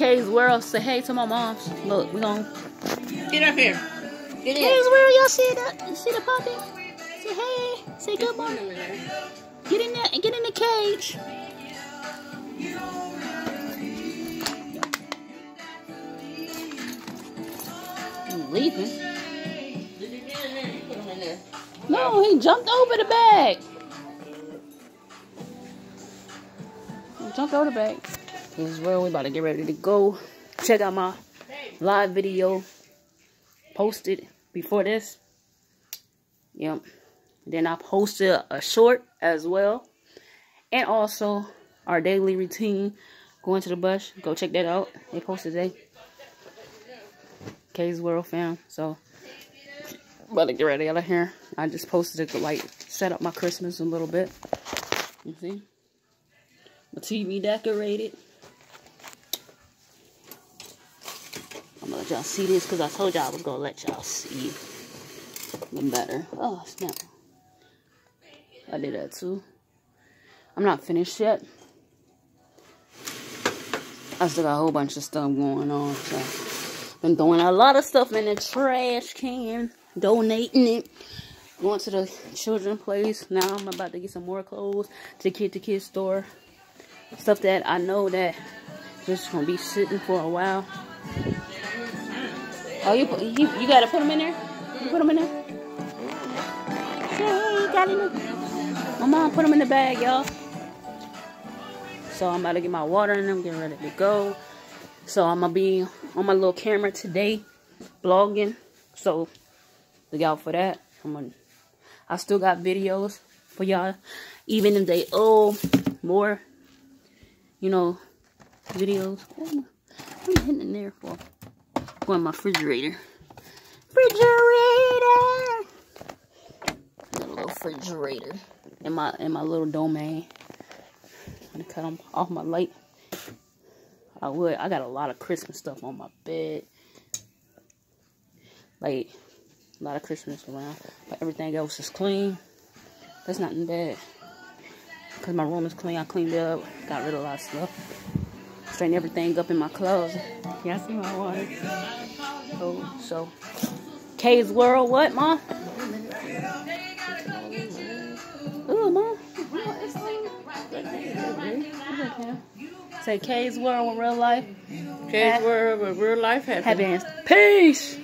K's World. Say hey to my moms. Look, we gonna Get up here. Get in. K's World. Y'all see that? You see the puppy? Say hey. Say good morning. Get in there and get in the cage. Leaving? Did you get in there? You put them in there. No, he jumped over the bag. He jumped over the bag. This is where we about to get ready to go. Check out my live video posted before this. Yep. Then I posted a short as well. And also our daily routine going to the bus. Go check that out. They posted today. K's World fam. So about to get ready out of here. I just posted it to like set up my Christmas a little bit. You see? My TV decorated. I'm gonna y'all see this because I told y'all I was gonna let y'all see them better. Oh snap. I did that too. I'm not finished yet. I still got a whole bunch of stuff going on. So been throwing a lot of stuff in the trash can donating it, going to the children place. Now I'm about to get some more clothes to the kid to kid store. Stuff that I know that just gonna be sitting for a while. Oh, you you, you gotta put them in there. You put them in there. Hey, got in. My mom put them in the bag, y'all. So I'm about to get my water in them, getting ready to go. So I'm gonna be on my little camera today, vlogging. So look out for that. I'm gonna, I still got videos for y'all, even if they owe more, you know, videos. Oh, what am I hitting in there for? Go in my refrigerator. Refrigerator. Little refrigerator in my in my little domain. I'm gonna cut them off my light. I would. I got a lot of Christmas stuff on my bed. Like a lot of Christmas around, but everything else is clean. That's not bad. Cause my room is clean. I cleaned up. Got rid of a lot of stuff. Straighten everything up in my closet. I see my water. So K's World. What, mom? Ooh, mom. Say K's World with real life. K's World with real life happiness. Happiness. Peace.